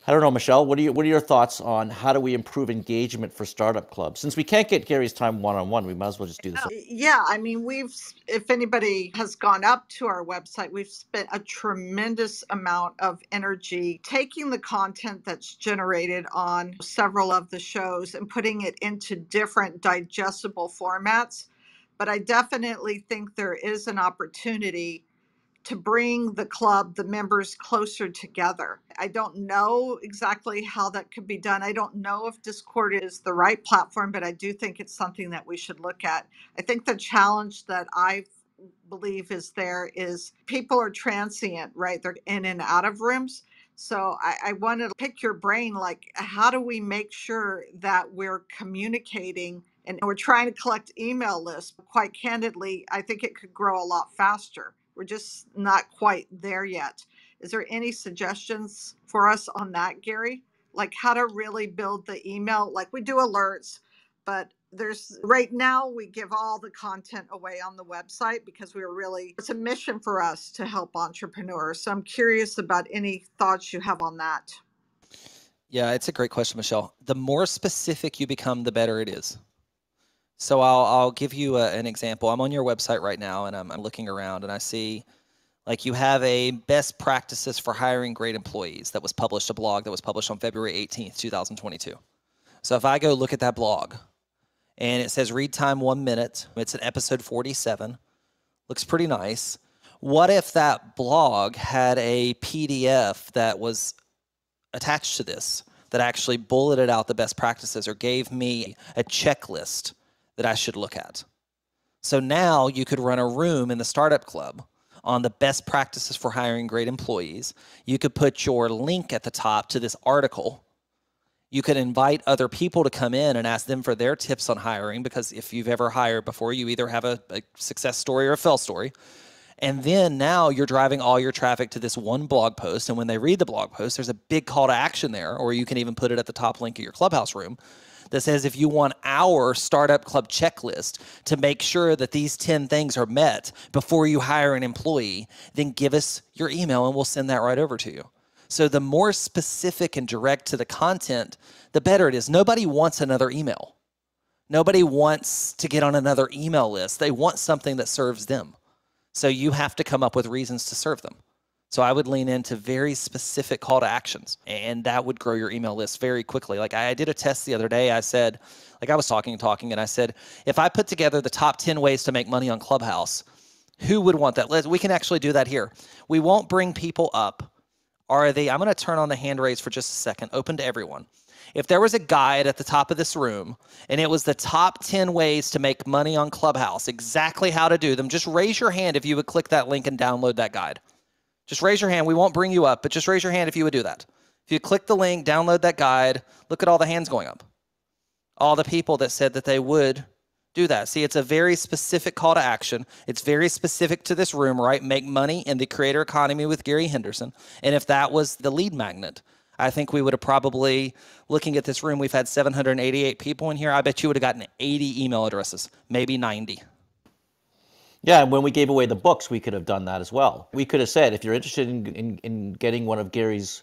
I don't know, Michele. What are you, what are your thoughts on how do we improve engagement for startup clubs? Since we can't get Gary's time one on one, we might as well just do this. Yeah, I mean, we've, if anybody has gone up to our website, we've spent a tremendous amount of energy taking the content that's generated on several of the shows and putting it into different digestible formats. But I definitely think there is an opportunity to bring the club, the members closer together. I don't know exactly how that could be done. I don't know if Discord is the right platform, but I do think it's something that we should look at. I think the challenge that I believe is there is people are transient, right? They're in and out of rooms. So I, I want to pick your brain like, how do we make sure that we're communicating and we're trying to collect email lists? Quite candidly, I think it could grow a lot faster we're just not quite there yet. Is there any suggestions for us on that, Gary? Like how to really build the email? Like we do alerts, but there's right now we give all the content away on the website because we're really it's a mission for us to help entrepreneurs. So I'm curious about any thoughts you have on that. Yeah, it's a great question, Michele. The more specific you become, the better it is. So I'll I'll give you a, an example. I'm on your website right now, and I'm, I'm looking around, and I see like you have a best practices for hiring great employees that was published a blog that was published on February 18th, 2022. So if I go look at that blog, and it says read time one minute, it's an episode 47, looks pretty nice. What if that blog had a PDF that was attached to this that actually bulleted out the best practices or gave me a checklist? That I should look at. So now you could run a room in the startup club on the best practices for hiring great employees. You could put your link at the top to this article. You could invite other people to come in and ask them for their tips on hiring because if you've ever hired before, you either have a, a success story or a fail story. And then now you're driving all your traffic to this one blog post. And when they read the blog post, there's a big call to action there, or you can even put it at the top link of your clubhouse room that says if you want our startup club checklist to make sure that these 10 things are met before you hire an employee, then give us your email and we'll send that right over to you. So the more specific and direct to the content, the better it is. Nobody wants another email. Nobody wants to get on another email list. They want something that serves them. So you have to come up with reasons to serve them. So I would lean into very specific call to actions, and that would grow your email list very quickly. Like I did a test the other day. I said, like I was talking and talking, and I said, if I put together the top 10 ways to make money on Clubhouse, who would want that? We can actually do that here. We won't bring people up. Are they? I'm going to turn on the hand raise for just a second, open to everyone. If there was a guide at the top of this room and it was the top 10 ways to make money on Clubhouse, exactly how to do them, just raise your hand if you would click that link and download that guide. Just raise your hand. We won't bring you up, but just raise your hand if you would do that. If you click the link, download that guide, look at all the hands going up. All the people that said that they would do that. See, it's a very specific call to action. It's very specific to this room, right? Make money in the creator economy with Gary Henderson. And if that was the lead magnet, I think we would have probably, looking at this room, we've had 788 people in here. I bet you would have gotten 80 email addresses, maybe 90. Yeah, and when we gave away the books, we could have done that as well. We could have said, if you're interested in, in, in getting one of Gary's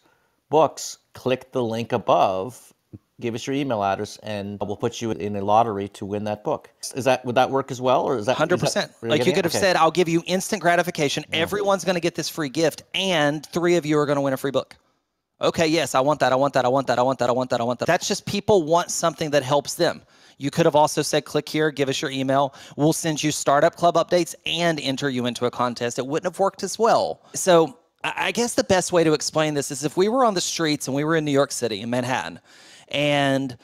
books, click the link above, give us your email address, and we'll put you in a lottery to win that book. Is that would that work as well, or is that hundred percent? Like you could have okay. said, "I'll give you instant gratification. Yeah. Everyone's going to get this free gift, and three of you are going to win a free book." Okay, yes, I want that. I want that. I want that. I want that. I want that. I want that. That's just people want something that helps them. You could have also said, click here, give us your email. We'll send you startup club updates and enter you into a contest. It wouldn't have worked as well. So I guess the best way to explain this is if we were on the streets and we were in New York City, in Manhattan, and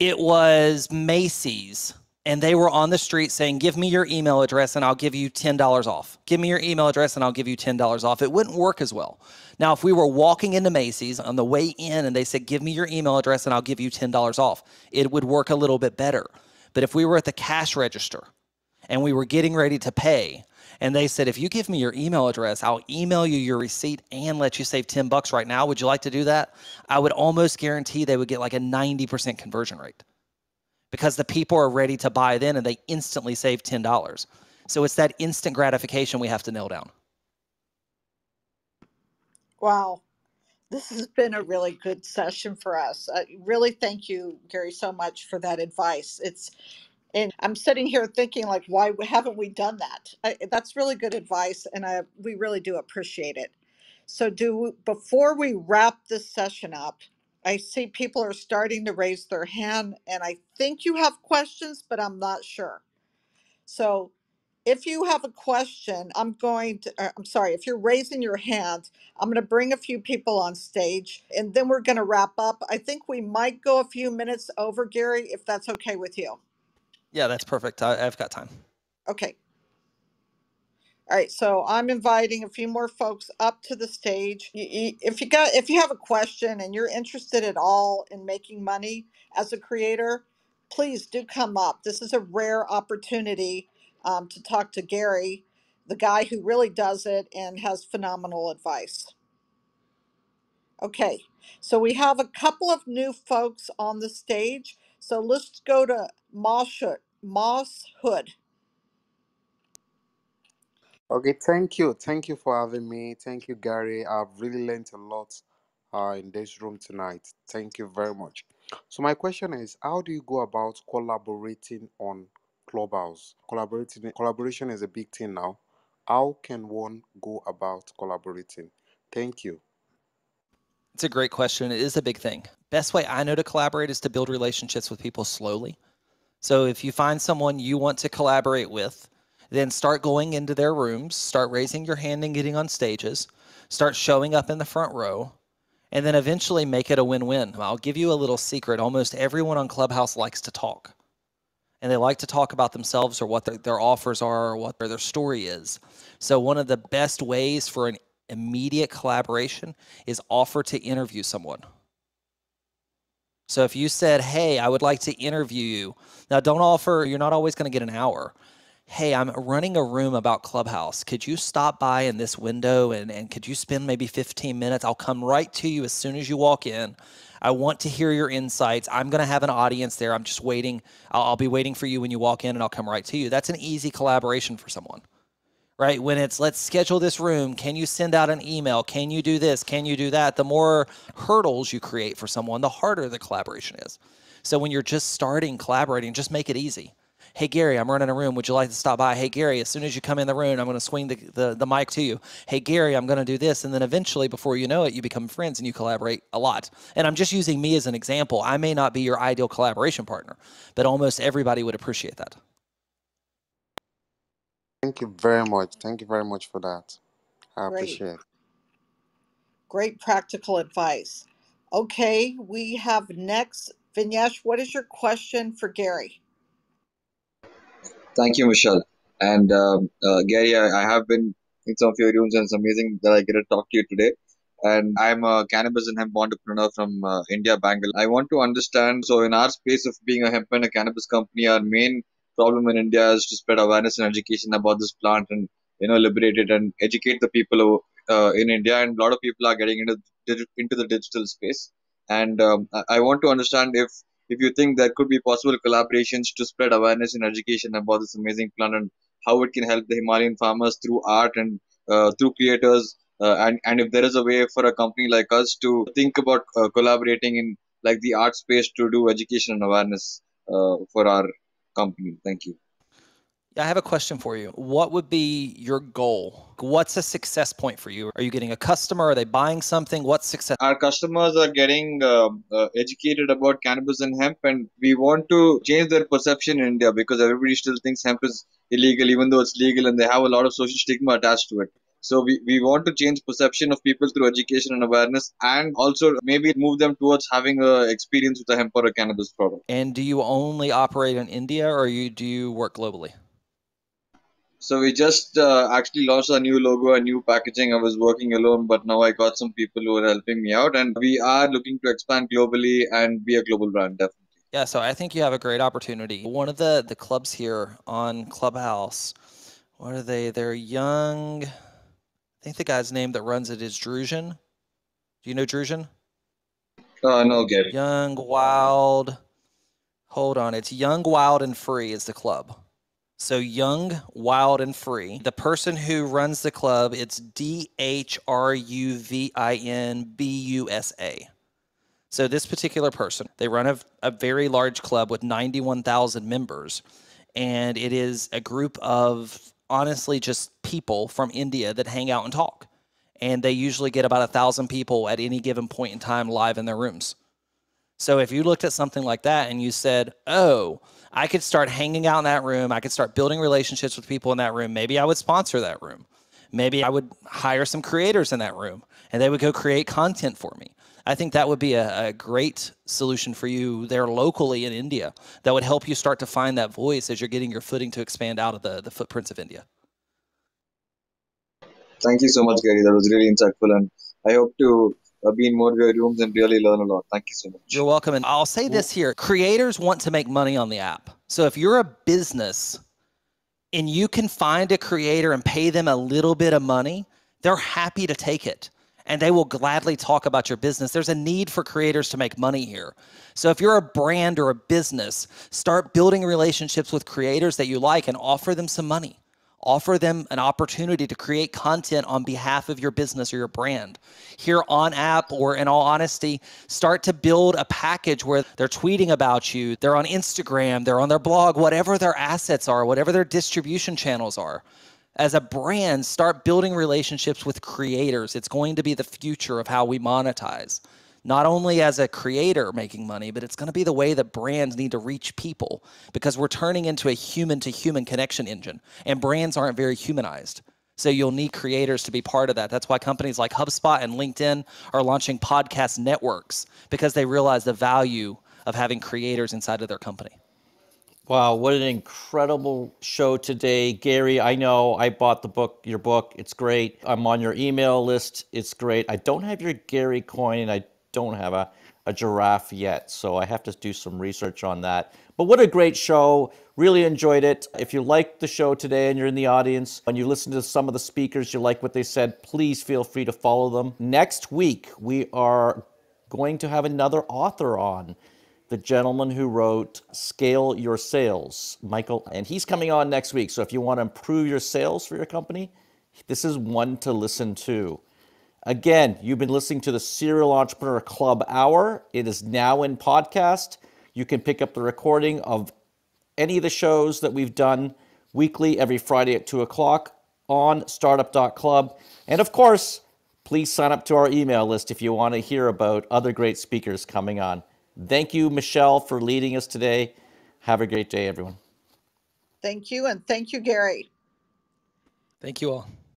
it was Macy's and they were on the street saying, Give me your email address and I'll give you $10 off. Give me your email address and I'll give you $10 off. It wouldn't work as well. Now, if we were walking into Macy's on the way in and they said, Give me your email address and I'll give you $10 off, it would work a little bit better. But if we were at the cash register and we were getting ready to pay, and they said, if you give me your email address, I'll email you your receipt and let you save 10 bucks right now. Would you like to do that? I would almost guarantee they would get like a 90% conversion rate because the people are ready to buy then and they instantly save $10. So it's that instant gratification we have to nail down. Wow. This has been a really good session for us. Uh, really, thank you, Gary, so much for that advice. It's and I'm sitting here thinking, like, why haven't we done that? I, that's really good advice, and I we really do appreciate it. So, do before we wrap this session up, I see people are starting to raise their hand, and I think you have questions, but I'm not sure. So, if you have a question, I'm going to, uh, I'm sorry, if you're raising your hand, I'm going to bring a few people on stage and then we're going to wrap up. I think we might go a few minutes over, Gary, if that's okay with you. Yeah, that's perfect. I, I've got time. Okay. All right, so I'm inviting a few more folks up to the stage. If you got, if you have a question and you're interested at all in making money as a creator, please do come up. This is a rare opportunity um, to talk to Gary, the guy who really does it and has phenomenal advice. Okay, so we have a couple of new folks on the stage. So let's go to Moss Hood. Moss Hood. Okay, thank you. Thank you for having me. Thank you, Gary. I've really learned a lot uh, in this room tonight. Thank you very much. So, my question is how do you go about collaborating on Clubhouse. Collaborating collaboration is a big thing now. How can one go about collaborating? Thank you. It's a great question. It is a big thing. Best way I know to collaborate is to build relationships with people slowly. So if you find someone you want to collaborate with, then start going into their rooms, start raising your hand and getting on stages, start showing up in the front row, and then eventually make it a win win. I'll give you a little secret. Almost everyone on Clubhouse likes to talk and they like to talk about themselves or what their, their offers are or what their, their story is. So, one of the best ways for an immediate collaboration is offer to interview someone. So, if you said, Hey, I would like to interview you, now don't offer, you're not always going to get an hour. Hey, I'm running a room about Clubhouse. Could you stop by in this window and, and could you spend maybe 15 minutes? I'll come right to you as soon as you walk in. I want to hear your insights. I'm going to have an audience there. I'm just waiting. I'll, I'll be waiting for you when you walk in and I'll come right to you. That's an easy collaboration for someone right? When it's let's schedule this room, can you send out an email? Can you do this? Can you do that? The more hurdles you create for someone, the harder the collaboration is. So when you're just starting collaborating, just make it easy hey Gary, I'm running a room. Would you like to stop by? Hey Gary, as soon as you come in the room, I'm going to swing the, the, the mic to you. Hey Gary, I'm going to do this. And then eventually, before you know it, you become friends and you collaborate a lot. And I'm just using me as an example. I may not be your ideal collaboration partner, but almost everybody would appreciate that. Thank you very much. Thank you very much for that. I Great. appreciate it. Great practical advice. Okay, we have next Vignesh. What is your question for Gary? Thank you, Michele. And um, uh, Gary, I, I, have been in some of your rooms, and it's amazing that I get to talk to you today. And I'm a cannabis and hemp entrepreneur from uh, India, Bangalore. I want to understand. So, in our space of being a hemp and a cannabis company, our main problem in India is to spread awareness and education about this plant and you know liberate it and educate the people uh, in India. And a lot of people are getting into into the digital space. And um, I want to understand if if you think there could be possible collaborations to spread awareness and education about this amazing plant and how it can help the Himalayan farmers through art and uh, through creators. Uh, and, and if there is a way for a company like us to think about uh, collaborating in like the art space to do education and awareness uh, for our company. Thank you. I have a question for you. What would be your goal? What's a success point for you? Are you getting a customer? Are they buying something? What's success? Our customers are getting uh, uh, educated about cannabis and hemp, and we want to change their perception in India because everybody still thinks hemp is illegal, even though it's legal, and they have a lot of social stigma attached to it. So we, we want to change perception of people through education and awareness and also maybe move them towards having a experience with a hemp or a cannabis product. And do you only operate in India or you do you work globally? So we just uh, actually launched a new logo, a new packaging. I was working alone, but now I got some people who are helping me out, and we are looking to expand globally and be a global brand, definitely. Yeah, so I think you have a great opportunity. One of the the clubs here on Clubhouse, what are they? They're young. I think the guy's name that runs it is Drusian. Do you know Drusian? Uh, no, Gary. Young, wild. Hold on, it's Young, Wild, and Free is the club. So young, wild, and free. The person who runs the club, it's D H R U V I N B U S A. So this particular person, they run a, a very large club with 91,000 members. And it is a group of honestly just people from India that hang out and talk. And they usually get about a thousand people at any given point in time live in their rooms. So if you looked at something like that and you said, oh, I could start hanging out in that room, I could start building relationships with people in that room, maybe I would sponsor that room. Maybe I would hire some creators in that room and they would go create content for me. I think that would be a, a, great solution for you there locally in India that would help you start to find that voice as you're getting your footing to expand out of the, the footprints of India. Thank you so much, Gary. That was really insightful. And I hope to be in more of your rooms and really learn a lot. Thank you so much. You're welcome. And I'll say this here creators want to make money on the app. So if you're a business and you can find a creator and pay them a little bit of money, they're happy to take it and they will gladly talk about your business. There's a need for creators to make money here. So if you're a brand or a business, start building relationships with creators that you like and offer them some money offer them an opportunity to create content on behalf of your business or your brand. Here on app, or in all honesty, start to build a package where they're tweeting about you, they're on Instagram, they're on their blog, whatever their assets are, whatever their distribution channels are. As a brand, start building relationships with creators. It's going to be the future of how we monetize not only as a creator making money, but it's going to be the way that brands need to reach people because we're turning into a human to human connection engine and brands aren't very humanized. So you'll need creators to be part of that. That's why companies like HubSpot and LinkedIn are launching podcast networks because they realize the value of having creators inside of their company. Wow, what an incredible show today. Gary, I know I bought the book, your book. It's great. I'm on your email list. It's great. I don't have your Gary coin. I don't have a, a giraffe yet, so I have to do some research on that. But what a great show. Really enjoyed it. If you liked the show today and you're in the audience and you listen to some of the speakers, you like what they said, please feel free to follow them. Next week, we are going to have another author on the gentleman who wrote Scale Your Sales, Michael, and he's coming on next week. So if you want to improve your sales for your company, this is one to listen to. Again, you've been listening to the Serial Entrepreneur Club Hour. It is now in podcast. You can pick up the recording of any of the shows that we've done weekly every Friday at 2 o'clock on startup.club. And of course, please sign up to our email list if you want to hear about other great speakers coming on. Thank you, Michele, for leading us today. Have a great day, everyone. Thank you. And thank you, Gary. Thank you all.